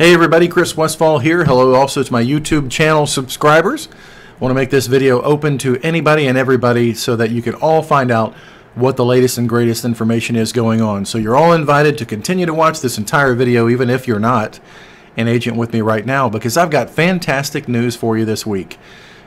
Hey everybody, Chris Westfall here. Hello also to my YouTube channel subscribers. I want to make this video open to anybody and everybody so that you can all find out what the latest and greatest information is going on. So you're all invited to continue to watch this entire video even if you're not an agent with me right now because I've got fantastic news for you this week.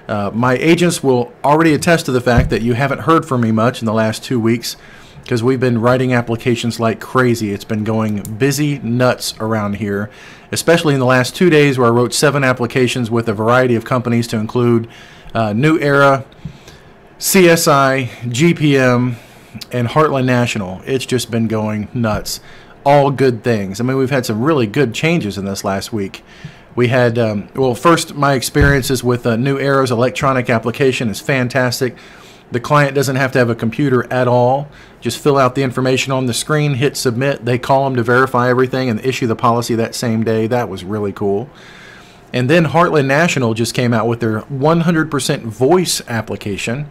Uh, my agents will already attest to the fact that you haven't heard from me much in the last two weeks because we've been writing applications like crazy. It's been going busy nuts around here, especially in the last two days where I wrote seven applications with a variety of companies to include uh, New Era, CSI, GPM, and Heartland National. It's just been going nuts. All good things. I mean, we've had some really good changes in this last week. We had, um, well, first, my experiences with uh, New Era's electronic application is fantastic. The client doesn't have to have a computer at all. Just fill out the information on the screen, hit submit. They call them to verify everything and issue the policy that same day. That was really cool. And then Heartland National just came out with their 100% voice application,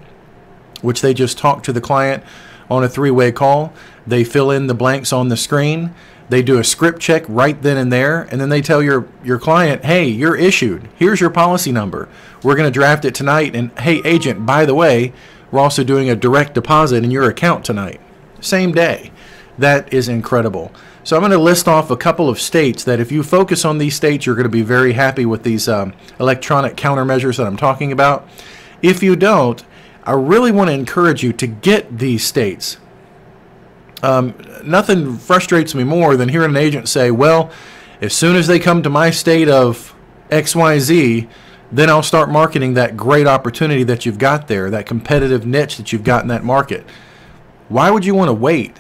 which they just talk to the client on a three way call. They fill in the blanks on the screen. They do a script check right then and there, and then they tell your, your client, hey, you're issued. Here's your policy number. We're going to draft it tonight. And hey, agent, by the way, we're also doing a direct deposit in your account tonight. Same day. That is incredible. So I'm going to list off a couple of states that if you focus on these states, you're going to be very happy with these um, electronic countermeasures that I'm talking about. If you don't, I really want to encourage you to get these states. Um, nothing frustrates me more than hearing an agent say, well, as soon as they come to my state of XYZ, then I'll start marketing that great opportunity that you've got there, that competitive niche that you've got in that market. Why would you want to wait?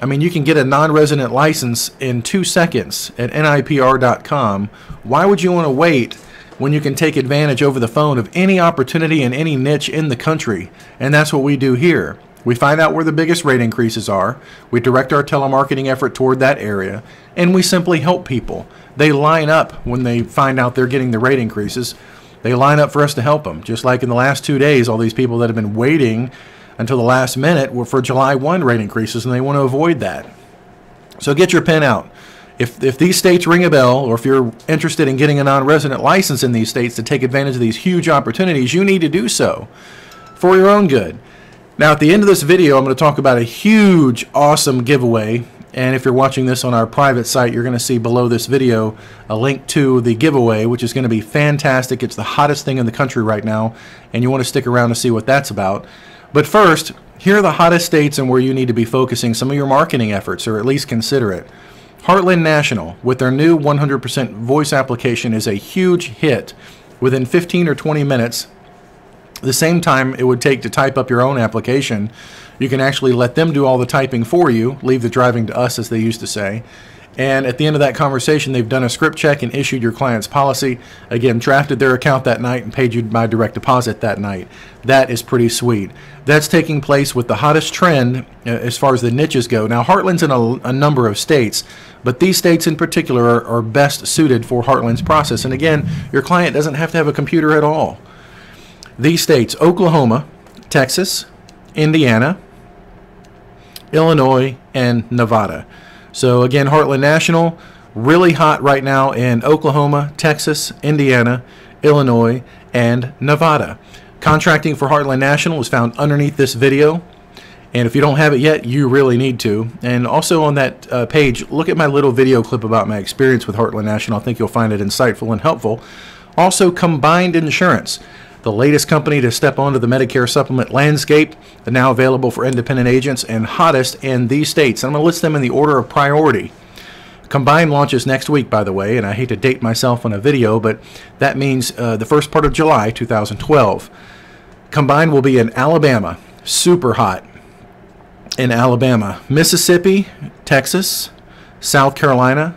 I mean, you can get a non-resident license in two seconds at NIPR.com. Why would you want to wait when you can take advantage over the phone of any opportunity in any niche in the country? And that's what we do here. We find out where the biggest rate increases are, we direct our telemarketing effort toward that area, and we simply help people. They line up when they find out they're getting the rate increases they line up for us to help them. Just like in the last two days, all these people that have been waiting until the last minute were for July 1 rate increases, and they want to avoid that. So get your pen out. If, if these states ring a bell, or if you're interested in getting a non-resident license in these states to take advantage of these huge opportunities, you need to do so for your own good. Now, at the end of this video, I'm going to talk about a huge, awesome giveaway and if you're watching this on our private site, you're going to see below this video a link to the giveaway, which is going to be fantastic. It's the hottest thing in the country right now, and you want to stick around to see what that's about. But first, here are the hottest states and where you need to be focusing some of your marketing efforts, or at least consider it. Heartland National, with their new 100% voice application, is a huge hit. Within 15 or 20 minutes, the same time it would take to type up your own application, you can actually let them do all the typing for you, leave the driving to us, as they used to say. And at the end of that conversation, they've done a script check and issued your client's policy. Again, drafted their account that night and paid you by direct deposit that night. That is pretty sweet. That's taking place with the hottest trend uh, as far as the niches go. Now, Heartland's in a, a number of states, but these states in particular are, are best suited for Heartland's process. And again, your client doesn't have to have a computer at all. These states Oklahoma, Texas, Indiana, Illinois, and Nevada. So again, Heartland National, really hot right now in Oklahoma, Texas, Indiana, Illinois, and Nevada. Contracting for Heartland National is found underneath this video. And if you don't have it yet, you really need to. And also on that uh, page, look at my little video clip about my experience with Heartland National. I think you'll find it insightful and helpful. Also, combined insurance the latest company to step onto the Medicare supplement landscape, now available for independent agents and hottest in these states. I'm going to list them in the order of priority. Combine launches next week, by the way, and I hate to date myself on a video, but that means uh, the first part of July 2012. Combine will be in Alabama, super hot in Alabama, Mississippi, Texas, South Carolina,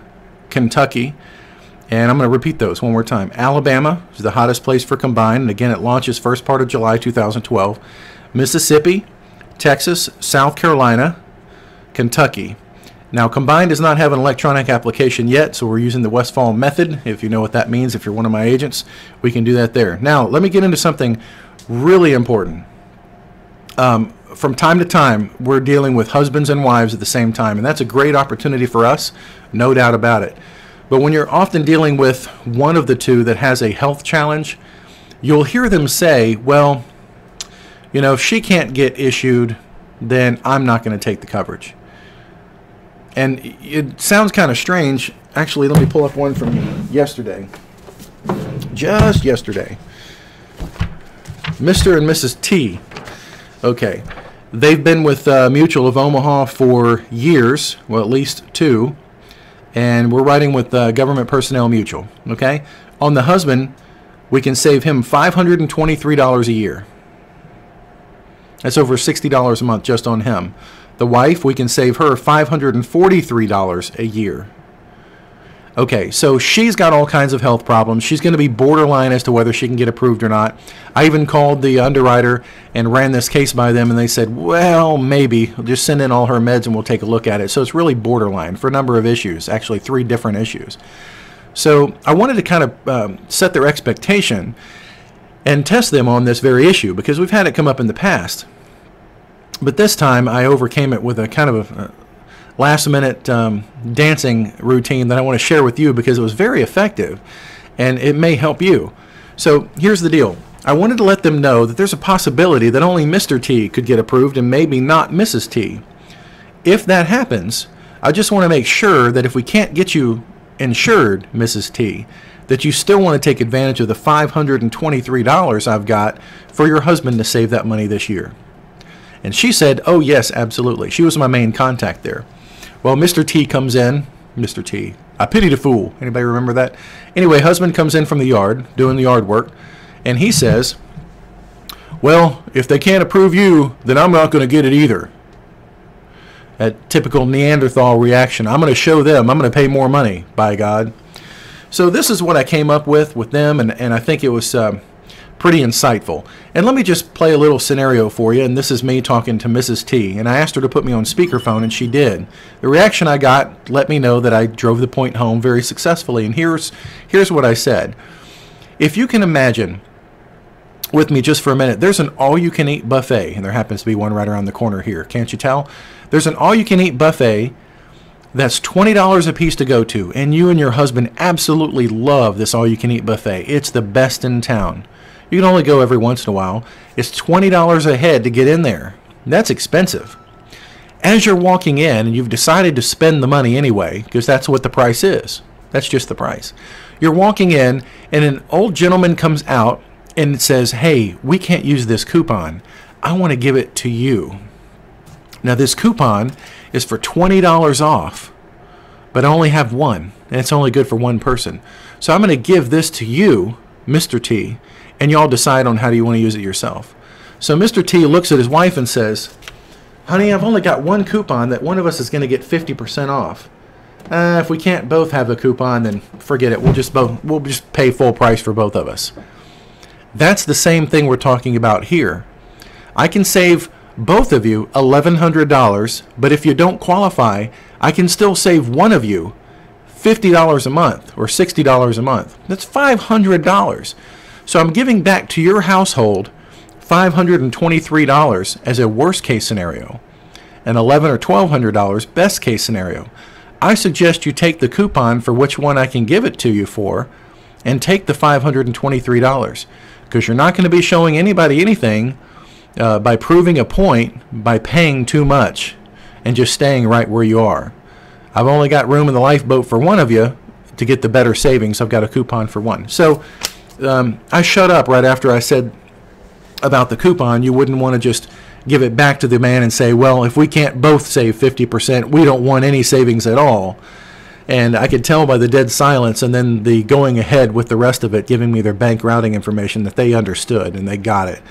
Kentucky, and I'm going to repeat those one more time. Alabama is the hottest place for combined. And again, it launches first part of July 2012. Mississippi, Texas, South Carolina, Kentucky. Now, combined does not have an electronic application yet, so we're using the Westfall method. If you know what that means, if you're one of my agents, we can do that there. Now, let me get into something really important. Um, from time to time, we're dealing with husbands and wives at the same time, and that's a great opportunity for us, no doubt about it. But when you're often dealing with one of the two that has a health challenge, you'll hear them say, well, you know, if she can't get issued, then I'm not going to take the coverage. And it sounds kind of strange. Actually, let me pull up one from yesterday. Just yesterday. Mr. and Mrs. T. Okay. They've been with uh, Mutual of Omaha for years, well, at least two, and we're riding with uh, Government Personnel Mutual. Okay. On the husband, we can save him $523 a year. That's over $60 a month just on him. The wife, we can save her $543 a year. Okay, so she's got all kinds of health problems. She's going to be borderline as to whether she can get approved or not. I even called the underwriter and ran this case by them, and they said, well, maybe. We'll just send in all her meds and we'll take a look at it. So it's really borderline for a number of issues, actually, three different issues. So I wanted to kind of um, set their expectation and test them on this very issue because we've had it come up in the past. But this time I overcame it with a kind of a, last minute um, dancing routine that I want to share with you because it was very effective and it may help you. So here's the deal. I wanted to let them know that there's a possibility that only Mr. T could get approved and maybe not Mrs. T. If that happens, I just want to make sure that if we can't get you insured, Mrs. T, that you still want to take advantage of the $523 I've got for your husband to save that money this year. And she said, oh yes, absolutely. She was my main contact there. Well, Mr. T comes in. Mr. T. I pity the fool. Anybody remember that? Anyway, husband comes in from the yard, doing the yard work, and he says, Well, if they can't approve you, then I'm not going to get it either. That typical Neanderthal reaction. I'm going to show them. I'm going to pay more money, by God. So this is what I came up with with them, and, and I think it was um, pretty insightful. And let me just play a little scenario for you. And this is me talking to Mrs. T. And I asked her to put me on speakerphone, and she did. The reaction I got let me know that I drove the point home very successfully. And here's here's what I said. If you can imagine with me just for a minute, there's an all-you-can-eat buffet, and there happens to be one right around the corner here. Can't you tell? There's an all-you-can-eat buffet that's $20 a piece to go to, and you and your husband absolutely love this all-you-can-eat buffet. It's the best in town. You can only go every once in a while. It's $20 a head to get in there. That's expensive. As you're walking in and you've decided to spend the money anyway, because that's what the price is. That's just the price. You're walking in and an old gentleman comes out and says, Hey, we can't use this coupon. I want to give it to you. Now, this coupon is for $20 off, but I only have one, and it's only good for one person. So I'm going to give this to you, Mr. T, and y'all decide on how do you want to use it yourself. So Mr. T looks at his wife and says, Honey, I've only got one coupon that one of us is going to get 50% off. Uh, if we can't both have a coupon, then forget it. We'll just both we'll just pay full price for both of us. That's the same thing we're talking about here. I can save both of you $1,100, but if you don't qualify, I can still save one of you $50 a month or $60 a month. That's $500. So I'm giving back to your household $523 as a worst case scenario and 11 or $1,200 best case scenario. I suggest you take the coupon for which one I can give it to you for and take the $523 because you're not going to be showing anybody anything uh, by proving a point by paying too much and just staying right where you are. I've only got room in the lifeboat for one of you to get the better savings. I've got a coupon for one. So um, I shut up right after I said about the coupon. You wouldn't want to just give it back to the man and say, well, if we can't both save 50%, we don't want any savings at all. And I could tell by the dead silence and then the going ahead with the rest of it, giving me their bank routing information that they understood and they got it.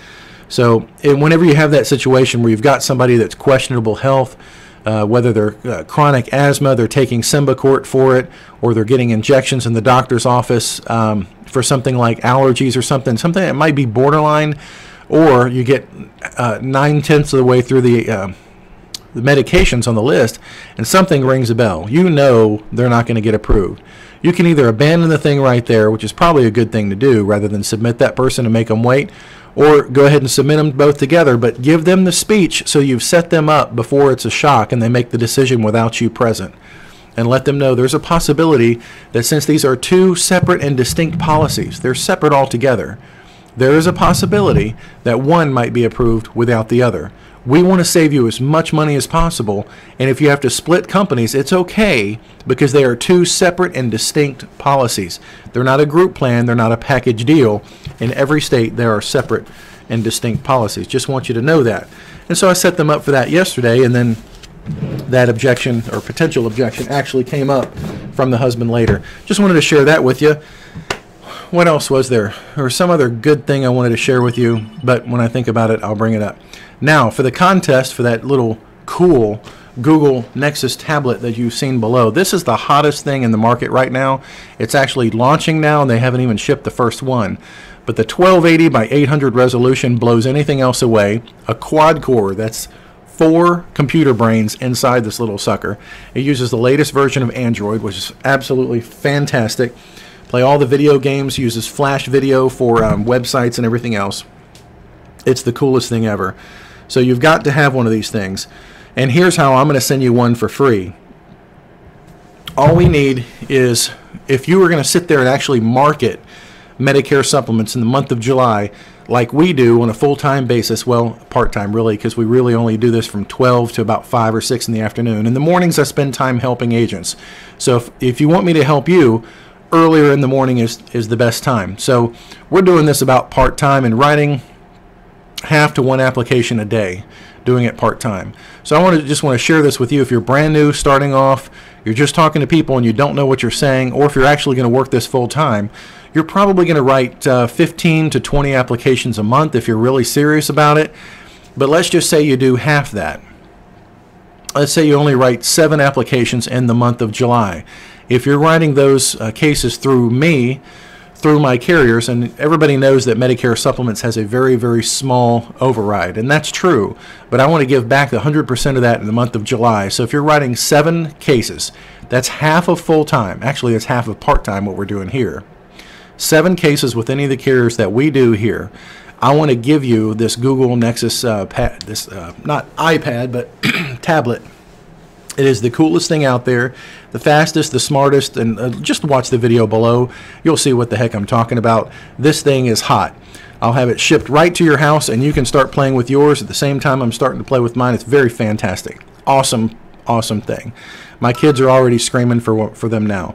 So, whenever you have that situation where you've got somebody that's questionable health, uh, whether they're uh, chronic asthma, they're taking Symbicort for it, or they're getting injections in the doctor's office um, for something like allergies or something, something that might be borderline, or you get uh, nine tenths of the way through the uh, the medications on the list, and something rings a bell. You know they're not going to get approved. You can either abandon the thing right there, which is probably a good thing to do, rather than submit that person and make them wait, or go ahead and submit them both together, but give them the speech so you've set them up before it's a shock and they make the decision without you present. And let them know there's a possibility that since these are two separate and distinct policies, they're separate altogether, there is a possibility that one might be approved without the other. We want to save you as much money as possible, and if you have to split companies, it's okay because they are two separate and distinct policies. They're not a group plan, they're not a package deal. In every state, there are separate and distinct policies. Just want you to know that. And so I set them up for that yesterday, and then that objection or potential objection actually came up from the husband later. Just wanted to share that with you. What else was there? Or some other good thing I wanted to share with you, but when I think about it, I'll bring it up. Now, for the contest for that little cool Google Nexus tablet that you've seen below, this is the hottest thing in the market right now. It's actually launching now, and they haven't even shipped the first one. But the 1280 by 800 resolution blows anything else away. A quad core, that's four computer brains inside this little sucker. It uses the latest version of Android, which is absolutely fantastic. Play all the video games, uses flash video for um, websites and everything else. It's the coolest thing ever. So you've got to have one of these things. And here's how I'm going to send you one for free. All we need is if you were going to sit there and actually market Medicare supplements in the month of July, like we do on a full-time basis, well, part-time really, because we really only do this from 12 to about 5 or 6 in the afternoon. In the mornings, I spend time helping agents. So if, if you want me to help you, earlier in the morning is, is the best time. So we're doing this about part-time and writing half to one application a day, doing it part-time. So I want to just want to share this with you. If you're brand new, starting off, you're just talking to people and you don't know what you're saying, or if you're actually going to work this full-time, you're probably going to write uh, 15 to 20 applications a month if you're really serious about it. But let's just say you do half that. Let's say you only write seven applications in the month of July. If you're writing those uh, cases through me, through my carriers, and everybody knows that Medicare Supplements has a very, very small override, and that's true. But I want to give back 100% of that in the month of July. So if you're writing seven cases, that's half of full time. Actually, that's half of part time what we're doing here. Seven cases with any of the carriers that we do here. I want to give you this Google Nexus uh, pad, this uh, not iPad but tablet it is the coolest thing out there, the fastest, the smartest, and uh, just watch the video below. You'll see what the heck I'm talking about. This thing is hot. I'll have it shipped right to your house, and you can start playing with yours at the same time I'm starting to play with mine. It's very fantastic. Awesome, awesome thing. My kids are already screaming for, for them now.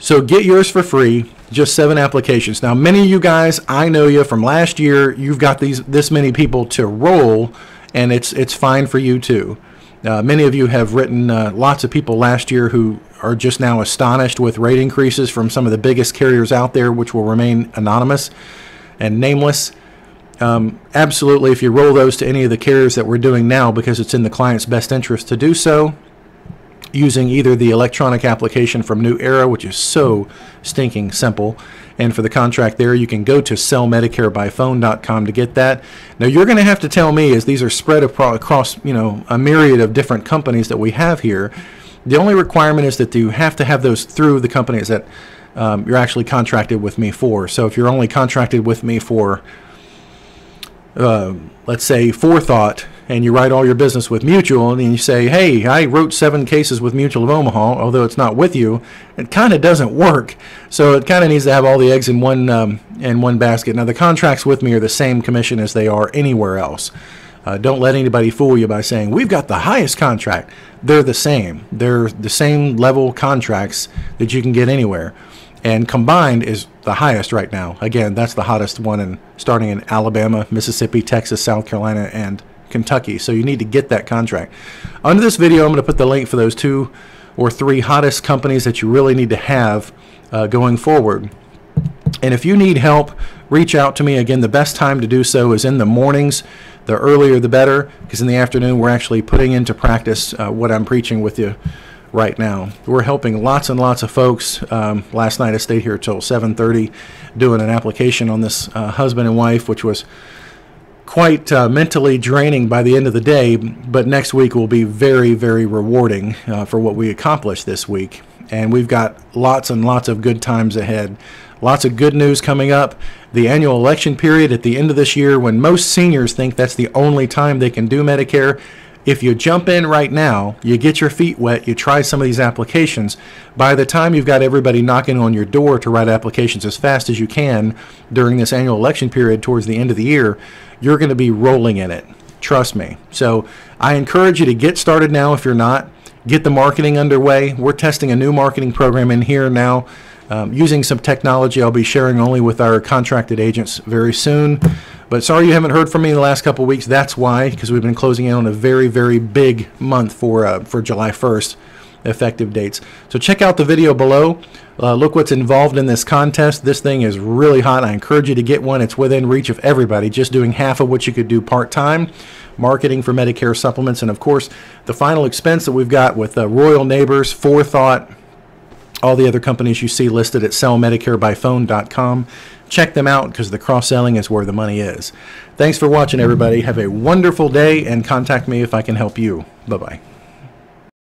So get yours for free, just seven applications. Now, many of you guys, I know you from last year. You've got these this many people to roll, and it's it's fine for you too. Uh, many of you have written uh, lots of people last year who are just now astonished with rate increases from some of the biggest carriers out there, which will remain anonymous and nameless. Um, absolutely, if you roll those to any of the carriers that we're doing now, because it's in the client's best interest to do so, using either the electronic application from New Era, which is so stinking simple, and for the contract there, you can go to sellmedicarebyphone.com to get that. Now you're going to have to tell me, as these are spread across, you know, a myriad of different companies that we have here. The only requirement is that you have to have those through the companies that um, you're actually contracted with me for. So if you're only contracted with me for, uh, let's say, forethought and you write all your business with Mutual, and you say, hey, I wrote seven cases with Mutual of Omaha, although it's not with you, it kind of doesn't work. So it kind of needs to have all the eggs in one um, in one basket. Now the contracts with me are the same commission as they are anywhere else. Uh, don't let anybody fool you by saying we've got the highest contract. They're the same. They're the same level contracts that you can get anywhere and combined is the highest right now. Again, that's the hottest one in starting in Alabama, Mississippi, Texas, South Carolina, and Kentucky. So you need to get that contract. Under this video, I'm going to put the link for those two or three hottest companies that you really need to have uh, going forward. And if you need help, reach out to me. Again, the best time to do so is in the mornings. The earlier the better, because in the afternoon we're actually putting into practice uh, what I'm preaching with you right now. We're helping lots and lots of folks. Um, last night I stayed here till 7:30 doing an application on this uh, husband and wife, which was quite uh, mentally draining by the end of the day, but next week will be very, very rewarding uh, for what we accomplished this week. And we've got lots and lots of good times ahead. Lots of good news coming up. The annual election period at the end of this year, when most seniors think that's the only time they can do Medicare, If you jump in right now, you get your feet wet, you try some of these applications, by the time you've got everybody knocking on your door to write applications as fast as you can during this annual election period towards the end of the year, you're going to be rolling in it. Trust me. So I encourage you to get started now if you're not. Get the marketing underway. We're testing a new marketing program in here now um, using some technology I'll be sharing only with our contracted agents very soon. But sorry you haven't heard from me in the last couple weeks. That's why, because we've been closing in on a very, very big month for uh, for July 1st effective dates. So check out the video below. Uh, look what's involved in this contest. This thing is really hot. I encourage you to get one. It's within reach of everybody, just doing half of what you could do part-time. Marketing for Medicare supplements, and of course, the final expense that we've got with uh, Royal Neighbors, Forethought, all the other companies you see listed at sellmedicarebyphone.com. Check them out because the cross selling is where the money is. Thanks for watching, everybody. Have a wonderful day and contact me if I can help you. Bye bye.